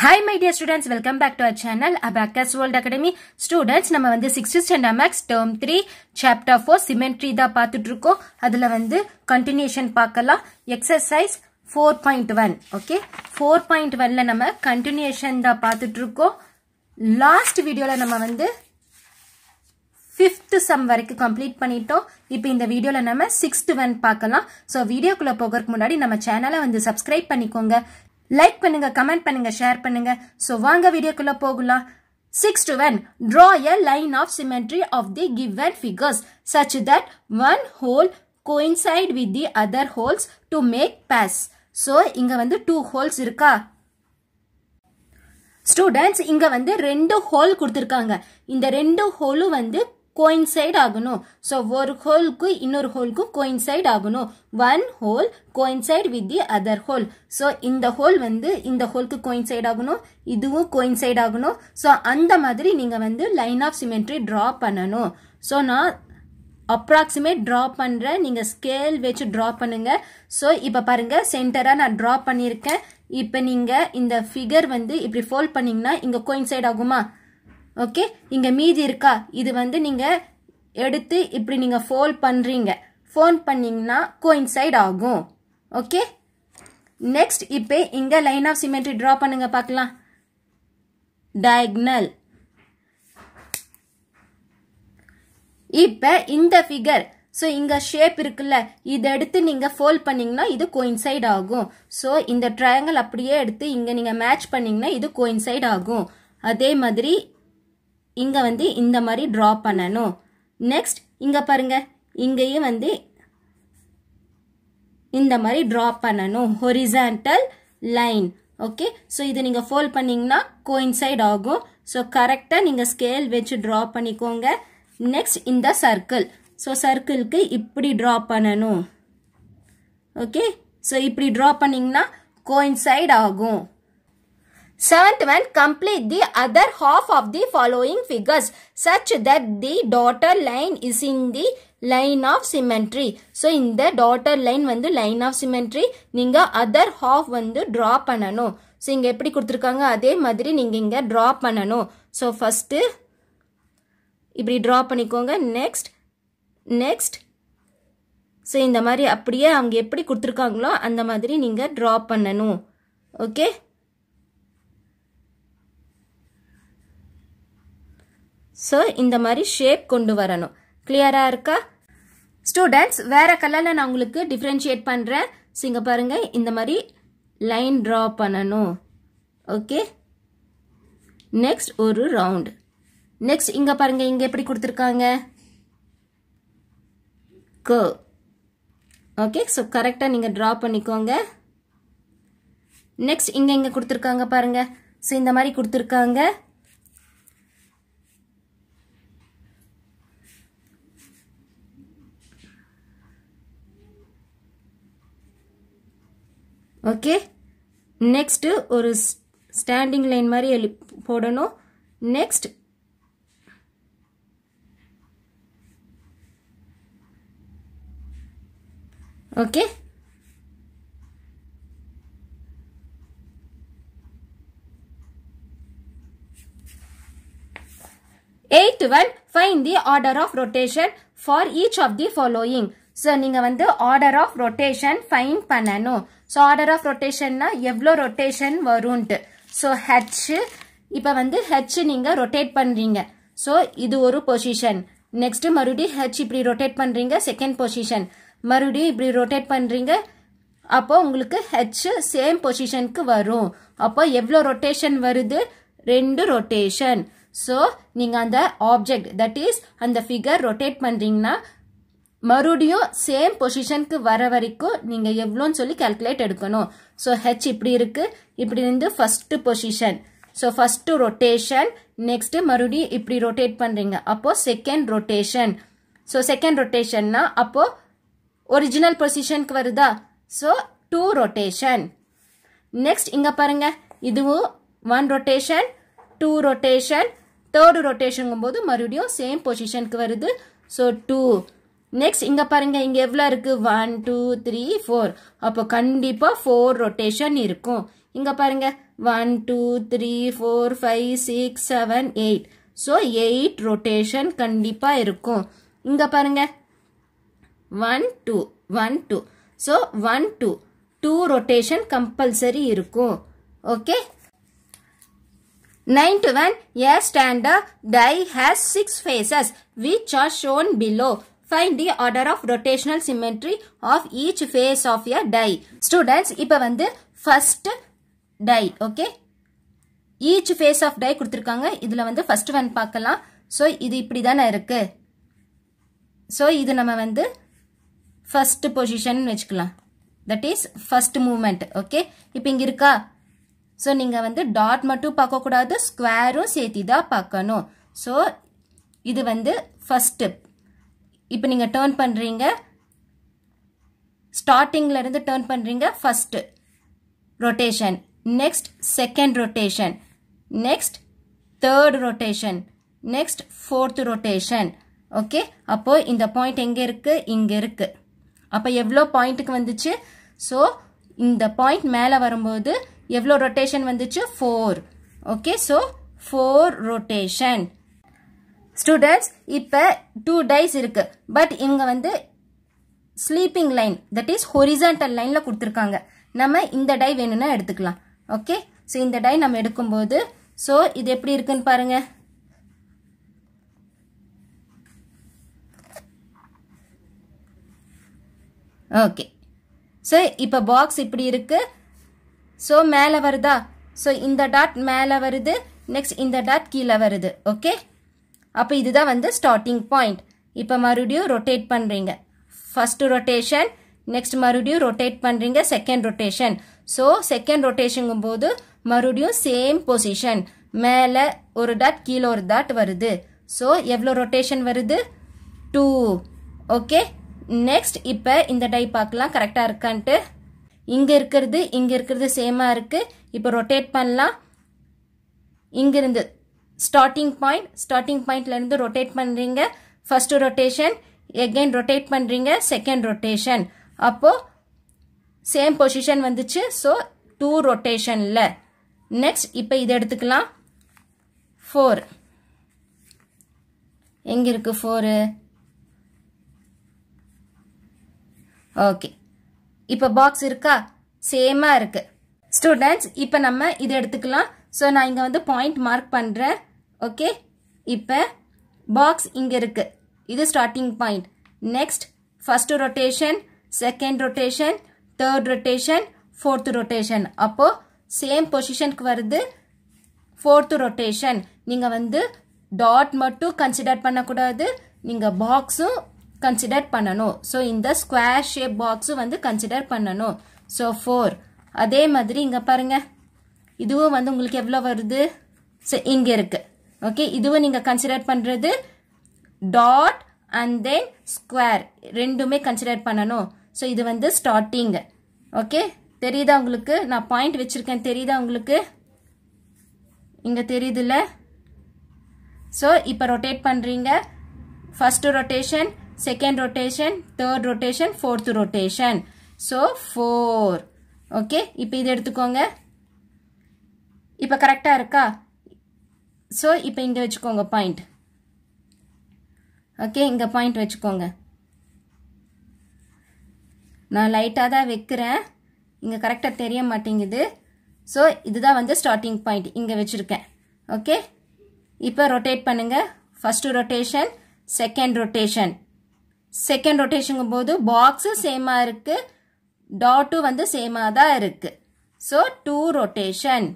Hi my dear students welcome back to our channel abacus world academy students நம்ம வந்து sixth standard maths term three chapter four symmetry தான் பார்த்துட்டு இருக்கோம் அதில் வந்து கண்டினியூஷன் பார்க்கலாம். Exercise four point one okay four point ஒன்ல நம்ம கண்டினியூஷன் தான் பார்த்துட்டு இருக்கோம் லாஸ்ட் வீடியோவில் நம்ம வந்து ஃபிஃப்த் சம் வரைக்கும் கம்ப்ளீட் பண்ணிட்டோம். இப்போ இந்த வீடியோவில் நம்ம சிக்ஸ்த் ஒன் பார்க்கலாம். ஸோ வீடியோக்குள்ளே போகிறதுக்கு முன்னாடி நம்ம சேனலை வந்து சப்ஸ்கிரைப் பண்ணிக்கோங்க. லைக் பண்ணுங்க கமெண்ட் பண்ணுங்க ஷேர் பண்ணுங்க. ஸோ வாங்க வீடியோக்குள்ள போகலாம். Six two one draw a line of symmetry of the given figures such that one hole coincide with the other holes to make face so இங்க வந்து டூ ஹோல்ஸ் இருக்கா? Students இங்க வந்து ரெண்டு ஹோல் கொடுத்துருக்காங்க. இந்த ரெண்டு ஹோலும் வந்து கோயின்சைட் ஆகணும். ஸோ ஒரு ஹோலுக்கு இன்னொரு ஹோலுக்கு கோயின்சைட் ஆகணும். One hole coincide with the other hole so இந்த ஹோல் வந்து இந்த ஹோலுக்கு கோயின்சைட் ஆகணும். இதுவும் கோயின்சைட் ஆகணும். ஸோ அந்த மாதிரி நீங்கள் வந்து லைன் ஆஃப் சிமெண்ட்ரி ட்ரா பண்ணணும். ஸோ நான் அப்ராக்சிமேட் ட்ரா பண்ணுறேன் நீங்கள் ஸ்கேல் வச்சு ட்ரா பண்ணுங்கள் ஸோ இப்போ பாருங்கள் சென்டராக நான் ட்ரா பண்ணியிருக்கேன். இப்போ நீங்கள் இந்த ஃபிகர் வந்து இப்படி ஃபோல்ட் பண்ணிங்கன்னா இங்கே கோயின்சைட் ஆகுமா? ஓகே இங்கே மீதி இருக்கா? இது வந்து நீங்கள் எடுத்து இப்படி நீங்கள் ஃபோல்ட் பண்ணுறீங்க ஃபோன் பண்ணிங்கன்னா கோயின்சைட் ஆகும். ஓகே நெக்ஸ்ட் இப்போ இங்கே லைன் ஆஃப் சிமெண்ட்ரி ட்ரா பண்ணுங்க பார்க்கலாம். டயக்னல் இப்போ இந்த ஃபிகர் ஸோ இங்கே ஷேப் இருக்குல்ல இதை எடுத்து நீங்கள் ஃபோல்ட் பண்ணிங்கன்னா இது கோயின்சைட் ஆகும். ஸோ இந்த ட்ரையாங்கல் அப்படியே எடுத்து இங்கே நீங்கள் மேட்ச் பண்ணிங்கன்னா இது கோயின்சைட் ஆகும். அதே மாதிரி இங்கே வந்து இந்த மாதிரி ட்ரா பண்ணணும். நெக்ஸ்ட் இங்கே பாருங்க. இங்கேயே வந்து இந்த மாதிரி ட்ரா பண்ணணும். ஹொரிசான்டல் லைன் ஓகே ஸோ இது நீங்கள் ஃபோல்ட் பண்ணிங்கன்னா கோயின்சைட் ஆகும். ஸோ கரெக்டாக நீங்கள் ஸ்கேல் வச்சு ட்ரா பண்ணிக்கோங்க. நெக்ஸ்ட் இந்த சர்க்கிள் ஸோ சர்க்கிளுக்கு இப்படி ட்ரா பண்ணணும். ஓகே ஸோ இப்படி ட்ரா பண்ணிங்கன்னா கோயின்சைட் ஆகும். Seventh one complete the other half of the following figures such that the dotted line is in the line of symmetry so இந்த dotted line வந்து line of symmetry நீங்கள் other half வந்து draw பண்ணணும் so இங்கே எப்படி கொடுத்துருக்காங்க அதே மாதிரி நீங்கள் இங்கே ட்ரா பண்ணணும் ஸோ ஃபஸ்ட்டு இப்படி ட்ரா பண்ணிக்கோங்க நெக்ஸ்ட் நெக்ஸ்ட் ஸோ இந்த மாதிரி அப்படியே அவங்க எப்படி கொடுத்துருக்காங்களோ அந்த மாதிரி நீங்கள் ட்ரா பண்ணணும் ஓகே ஸோ இந்த மாதிரி ஷேப் கொண்டு வரணும். கிளியராக இருக்கா? ஸ்டூடெண்ட்ஸ் வேற கலரில் நான் உங்களுக்கு டிஃப்ரென்ஷியேட் பண்ணுறேன் ஸோ இங்கே பாருங்கள் இந்த மாதிரி லைன் ட்ரா பண்ணணும். ஓகே நெக்ஸ்ட் ஒரு ரவுண்ட் நெக்ஸ்ட் இங்கே பாருங்க இங்கே எப்படி கொடுத்துருக்காங்க? கோ ஓகே ஸோ கரெக்டாக நீங்கள் ட்ரா பண்ணிக்கோங்க. நெக்ஸ்ட் இங்கே இங்கே கொடுத்துருக்காங்க பாருங்க. ஸோ இந்த மாதிரி கொடுத்துருக்காங்க. ஓகே நெக்ஸ்ட்டு ஒரு ஸ்டாண்டிங் லைன் மாதிரி எழு போடணும் next okay eight one fine the order of rotation for each of the following So நீங்கள் வந்து ஆர்டர் ஆஃப் ரொட்டேஷன் ஃபைன் பண்ணணும். ஸோ ஆர்டர் ஆஃப் ரொட்டேஷன்னா எவ்வளோ ரொட்டேஷன் வரும்ன்ட்டு. ஸோ ஹெச் இப்போ வந்து ஹெச் நீங்கள் ரொட்டேட் பண்ணுறீங்க ஸோ இது ஒரு பொசிஷன் நெக்ஸ்ட் மறுபடியும் ஹெச் இப்படி ரொட்டேட் பண்ணுறீங்க செகண்ட் பொசிஷன் மறுபடியும் இப்படி ரொட்டேட் பண்ணுறீங்க அப்போ உங்களுக்கு ஹெச் சேம் பொசிஷனுக்கு வரும். அப்போ எவ்வளோ ரொட்டேஷன் வருது? ரெண்டு ரொட்டேஷன் ஸோ நீங்கள் அந்த ஆப்ஜெக்ட் தட் இஸ் அந்த ஃபிகர் ரொட்டேட் பண்ணுறீங்கன்னா மறுபடியும் சேம் பொசிஷனுக்கு வர வரைக்கும் நீங்கள் எவ்வளோன்னு சொல்லி கால்குலேட் எடுக்கணும். ஸோ ஹெச் இப்படி இருக்குது இப்படி இருந்து first position so first rotation next மறுபடியும் இப்படி ரொட்டேட் பண்ணுறீங்க அப்போது செகண்ட் ரொட்டேஷன் ஸோ செகண்ட் ரொட்டேஷன்னா அப்போது ஒரிஜினல் பொசிஷனுக்கு வருதா? ஸோ டூ ரொட்டேஷன் நெக்ஸ்ட் இங்கே பாருங்க. இதுவும் one rotation two rotation third ரொட்டேஷனுங்கும் போது மறுபடியும் சேம் பொசிஷனுக்கு வருது. ஸோ டூ நெக்ஸ்ட் இங்க பாருங்க இங்க எவ்வளவு இருக்கு? ஒன் டூ த்ரீ ஃபோர் அப்போ கண்டிப்பா ஃபோர் ரொட்டேஷன் இருக்கும். இங்க பாருங்க one two three four five six seven eight so eight rotation கண்டிப்பாக இருக்கும். இங்கே பாருங்க one two one two so one two two rotation compulsory இருக்கும். Okay Ninth one, a standard die has six faces which are shown below. Find the order of rotational symmetry of each face of a die. Students, இப்ப வந்து first die, okay? Each face of die கொடுத்திருக்காங்க. இதுல வந்து first one பார்க்கலாம். So, இது இப்படி தானே இருக்கு. So, இது நம்ம வந்து first position வச்சுக்கலாம். That is first movement, okay? இப்ப இங்க இருக்கா? ஸோ நீங்கள் வந்து டாட் மட்டும் பார்க்கக்கூடாது ஸ்கொயரும் சேர்த்தி தான் பார்க்கணும் ஸோ இது வந்து ஃபஸ்ட்டு இப்போ நீங்கள் டேர்ன் பண்ணுறீங்க ஸ்டார்டிங்கில் இருந்து டேர்ன் பண்ணுறீங்க first rotation next second rotation next third rotation next fourth rotation okay அப்போது இந்த பாயிண்ட் எங்கே இருக்குது இங்கே இருக்குது அப்போ எவ்வளோ பாயிண்ட்டுக்கு வந்துச்சு? ஸோ இந்த பாயிண்ட் மேலே வரும்போது எவ்வளோ ரொட்டேஷன் வந்துச்சு? Four okay so four rotation students இப்போ டூ டைஸ் இருக்கு. பட் இவங்க வந்து sleeping line that is horizontal லைனில் கொடுத்துருக்காங்க. நம்ம இந்த டை வேணும்னா எடுத்துக்கலாம். ஓகே ஸோ இந்த டை நம்ம எடுக்கும்போது ஸோ இது எப்படி இருக்குன்னு பாருங்க. ஓகே ஸோ இப்போ பாக்ஸ் இப்படி இருக்கு. ஸோ மேலே வருதா? ஸோ இந்த டாட் மேலே வருது. நெக்ஸ்ட் இந்த டாட் கீழே வருது. ஓகே அப்போ இதுதான் வந்து ஸ்டார்டிங் பாயிண்ட் இப்போ மறுபடியும் ரொட்டேட் பண்ணுறீங்க ஃபஸ்ட்டு ரொட்டேஷன் நெக்ஸ்ட் மறுபடியும் ரொட்டேட் பண்ணுறீங்க செகண்ட் ரொட்டேஷன் ஸோ செகண்ட் ரொட்டேஷனுங்கும் போது மறுபடியும் சேம் பொசிஷன் மேலே ஒரு டாட் கீழே ஒரு டாட் வருது. ஸோ எவ்வளோ ரொட்டேஷன் வருது? டூ ஓகே நெக்ஸ்ட் இப்போ இந்த டை பார்க்கலாம். கரெக்டாக இருக்கான்ட்டு. இங்கே இருக்கிறது இங்கே இருக்கிறது சேமாக இருக்குது இப்போ ரொட்டேட் பண்ணலாம். இங்கிருந்து ஸ்டார்டிங் பாயிண்ட் ஸ்டார்டிங் பாயிண்ட்லேருந்து ரொட்டேட் பண்ணுறீங்க ஃபஸ்ட்டு ரொட்டேஷன் எகைன் ரொட்டேட் பண்ணுறீங்க செகண்ட் ரொட்டேஷன் அப்போது சேம் பொசிஷன் வந்துச்சு. ஸோ டூ ரொட்டேஷனில் நெக்ஸ்ட் இப்போ இதை எடுத்துக்கலாம். ஃபோர் எங்கே இருக்குது ஃபோரு ஓகே இப்போ பாக்ஸ் இருக்கா? சேமாக இருக்குது ஸ்டூடெண்ட்ஸ் இப்போ நம்ம இதை எடுத்துக்கலாம். ஸோ நான் இங்கே வந்து பாயிண்ட் மார்க் பண்ணுறேன் ஓகே? இப்போ பாக்ஸ் இங்கே இருக்கு. இது starting point next first rotation second rotation third rotation fourth rotation அப்போ சேம் பொசிஷனுக்கு வருது ஃபோர்த் ரொட்டேஷன் நீங்கள் வந்து டாட் மட்டும் கன்சிடர் பண்ணக்கூடாது. நீங்கள் பாக்ஸும் கன்சிடர் பண்ணணும். ஸோ இந்த ஸ்கொயர் ஷேப் பாக்ஸும் வந்து கன்சிடர் பண்ணணும். ஸோ ஃபோர் அதே மாதிரி இங்கே பாருங்க. இதுவும் வந்து உங்களுக்கு எவ்வளோ வருது? ஸோ இங்கே இருக்குது ஓகே இதுவும் நீங்கள் கன்சிடர் பண்ணுறது டாட் அண்ட் தென் ஸ்கொயர் ரெண்டுமே கன்சிடர் பண்ணணும். ஸோ இது வந்து ஸ்டார்டிங் ஓகே தெரியுதா உங்களுக்கு? நான் பாயிண்ட் வச்சிருக்கேன். தெரியுதா உங்களுக்கு? இங்கே தெரியுதுல்ல? ஸோ இப்போ ரொட்டேட் பண்ணுறீங்க first rotation second rotation third rotation fourth rotation so four okay இப்போ இது எடுத்துக்கோங்க. இப்போ கரெக்டாக இருக்கா? ஸோ இப்போ இங்கே வச்சுக்கோங்க பாயிண்ட் ஓகே இங்கே பாயிண்ட் வச்சுக்கோங்க. நான் லைட்டாக தான் வைக்கிறேன். இங்கே கரெக்டாக தெரிய மாட்டேங்குது. ஸோ இதுதான் வந்து ஸ்டார்டிங் பாயிண்ட் இங்கே வச்சுருக்கேன். ஓகே இப்போ ரொட்டேட் பண்ணுங்கள் first rotation second rotation second ரொட்டேஷனுங்கும் போது பாக்ஸு சேமாக இருக்குது டாட்டும் வந்து சேமாக தான் இருக்குது so two rotation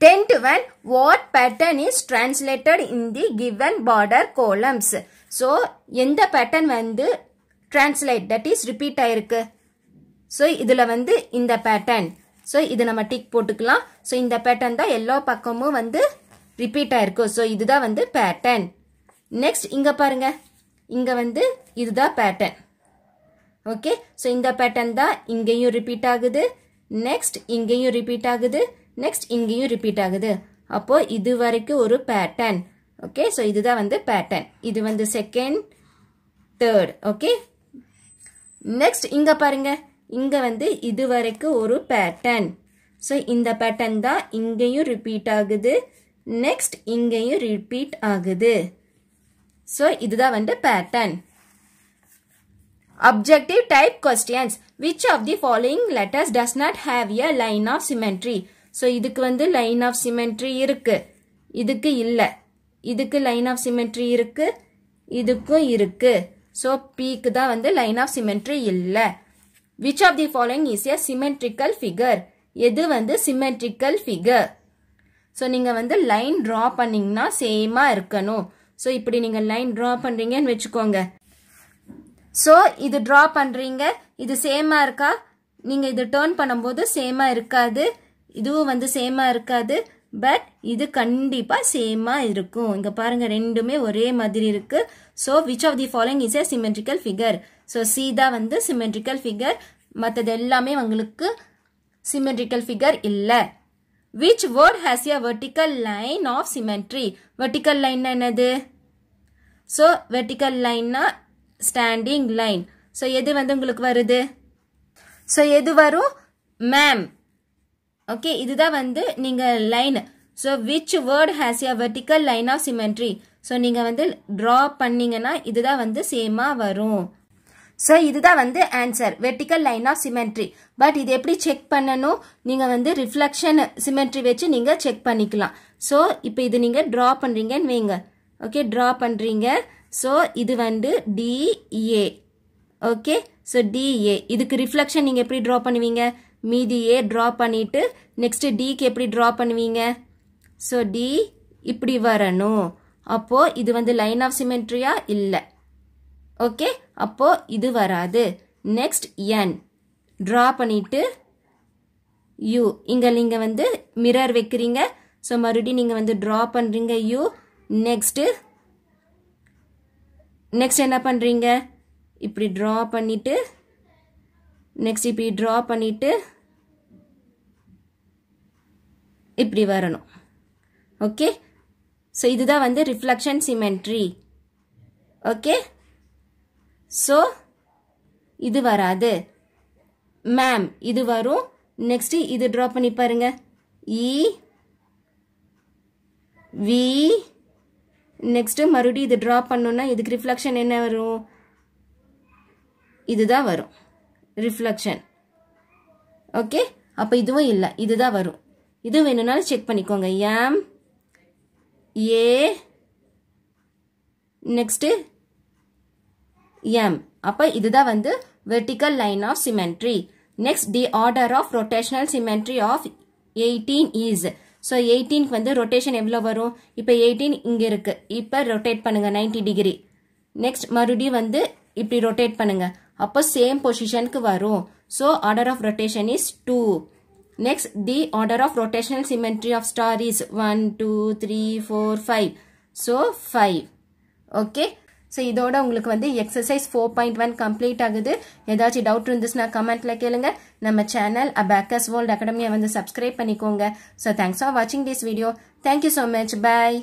Tenth one, what pattern is translated in the given border columns? So, எந்த pattern வந்து translate, that is repeat ஆயிருக்கு. So, இதுல வந்து இந்த pattern. So, இது நம்ம டிக் போட்டுக்கலாம். So, இந்த pattern தான் எல்லா பக்கமும் வந்து repeat ஆயிருக்கு. So, இதுதான் வந்து pattern. Next, இங்க பாருங்க. இங்க வந்து இதுதான் pattern. ஓகே ஸோ இந்த பேட்டர்ன் தான் இங்கேயும் ரிப்பீட் ஆகுது நெக்ஸ்ட் இங்கேயும் ரிப்பீட் ஆகுது நெக்ஸ்ட் இங்கேயும் ரிப்பீட் ஆகுது. அப்போ இது வரைக்கும் ஒரு பேட்டர்ன் ஓகே ஸோ இதுதான் வந்து பேட்டர்ன் இது வந்து செகண்ட் தேர்ட் ஓகே நெக்ஸ்ட் இங்க பாருங்க. இங்கே வந்து இது வரைக்கும் ஒரு பேட்டர்ன் ஸோ இந்த பேட்டர்ன் தான் இங்கேயும் ரிப்பீட் ஆகுது. நெக்ஸ்ட் இங்கேயும் ரிப்பீட் ஆகுது. ஸோ இதுதான் வந்து pattern Objective type questions. Which of the following letters does not have a line of symmetry? So இதுக்கு வந்து லைன் ஆஃப் சிமெண்ட்ரி இருக்கு. இதுக்கு இல்லை. இதுக்கு லைன் ஆஃப் சிமெண்ட்ரி இருக்கு. இதுக்கும் இருக்கு. ஸோ பிக்கு தான் வந்து லைன் ஆஃப் சிமெண்ட்ரி இல்லை. Which of the following is a symmetrical figure எது வந்து சிமெட்ரிக்கல் ஃபிகர் ஸோ நீங்கள் வந்து லைன் ட்ரா பண்ணிங்கன்னா சேமாக இருக்கணும். ஸோ இப்படி நீங்கள் லைன் ட்ரா பண்ணுறீங்கன்னு வச்சுக்கோங்க. ஸோ இது ட்ரா பண்ணுறீங்க இது சேமாக இருக்கா? நீங்கள் இது டேர்ன் பண்ணும்போது சேமாக இருக்காது. இதுவும் வந்து சேமாக இருக்காது பட் இது கண்டிப்பாக சேமாக இருக்கும். இங்கே பாருங்கள் ரெண்டுமே ஒரே மாதிரி இருக்குது so which of the following is a symmetrical figure so C தான் வந்து சிமெட்ரிக்கல் ஃபிகர் மற்றது எல்லாமே உங்களுக்கு சிமெட்ரிக்கல் ஃபிகர் இல்லை. Which word has a vertical line of symmetry vertical line என்னது? ஸோ வெர்டிக்கல் லைன்னா ஸ்டாண்டிங் லைன் ஸோ எது வந்து உங்களுக்கு வருது? ஸோ எது வரும்? மேம் ஓகே இதுதான் வந்து நீங்கள் line so which word has a vertical line of symmetry so நீங்கள் வந்து ட்ரா பண்ணிங்கன்னா இதுதான் வந்து சேமாக வரும். ஸோ இதுதான் வந்து answer vertical line of symmetry but இது எப்படி செக் பண்ணணும்? நீங்கள் வந்து ரிஃப்ளெக்ஷன் சிமெண்ட்ரி வச்சு நீங்கள் செக் பண்ணிக்கலாம். ஸோ இப்போ இது நீங்கள் ட்ரா பண்ணுறீங்கன்னு வைங்க. ஓகே ட்ரா பண்ணுறீங்க ஸோ இது வந்து D A okay so D A இதுக்கு ரிஃப்ளெக்ஷன் நீங்கள் எப்படி ட்ரா பண்ணுவீங்க? மீதி ஏ ட்ரா பண்ணிவிட்டு நெக்ஸ்ட்டு டிக்கு எப்படி ட்ரா பண்ணுவீங்க? ஸோ டி இப்படி வரணும். அப்போது இது வந்து லைன் ஆஃப் சிமெட்ரியா இல்லை. ஓகே அப்போது இது வராது. நெக்ஸ்ட் என் ட்ரா பண்ணிவிட்டு யூ இங்கே நீங்கள் வந்து மிரர் வைக்கிறீங்க. ஸோ மறுபடியும் நீங்கள் வந்து ட்ரா பண்ணுறீங்க யூ நெக்ஸ்ட்டு நெக்ஸ்ட் என்ன பண்ணுறீங்க இப்படி ட்ரா பண்ணிவிட்டு நெக்ஸ்ட் இப்படி ட்ரா பண்ணிவிட்டு இப்படி வரணும். ஓகே ஸோ இதுதான் வந்து ரிஃப்ளக்ஷன் சிமெண்ட்ரி ஓகே ஸோ இது வராது. மேம் இது வரும். நெக்ஸ்ட் இது ட்ரா பண்ணி பாருங்க. இ வி நெக்ஸ்ட் மறுபடியும் இது ட்ரா பண்ணோன்னா இதுக்கு ரிஃப்ளெக்ஷன் என்ன வரும்? இதுதான் வரும். ரிஃப்ளெக்ஷன் ஓகே அப்போ இதுவும் இல்லை. இதுதான் வரும். இது வேணும்னாலும் செக் பண்ணிக்கோங்க. எம் ஏ நெக்ஸ்ட்டு எம் அப்போ இதுதான் வந்து vertical line of symmetry next the order of rotational symmetry of eighteen is so எயிட்டீனுக்கு வந்து ரொட்டேஷன் எவ்வளோ வரும்? இப்போ எயிட்டீன் இங்கே இருக்குது இப்போ ரொட்டேட் பண்ணுங்கள் நைன்டி டிகிரி நெக்ஸ்ட் மறுபடியும் வந்து இப்படி ரொட்டேட் பண்ணுங்க. அப்போ சேம் பொசிஷனுக்கு வரும். So order of rotation is two next the order of rotational symmetry of star is one two three four five so five okay so இதோட உங்களுக்கு வந்து exercise four point one complete ஆகுது. ஏதாச்சும் doubt இருந்துச்சுன்னா கமெண்ட்ல கேளுங்க. நம்ம சேனல் அபேக்கஸ் வேர்ல்ட் அகாடமியை வந்து சப்ஸ்கிரைப் பண்ணிக்கோங்க. ஸோ தேங்க்ஸ் ஃபார் வாட்சிங் this video thank you so much bye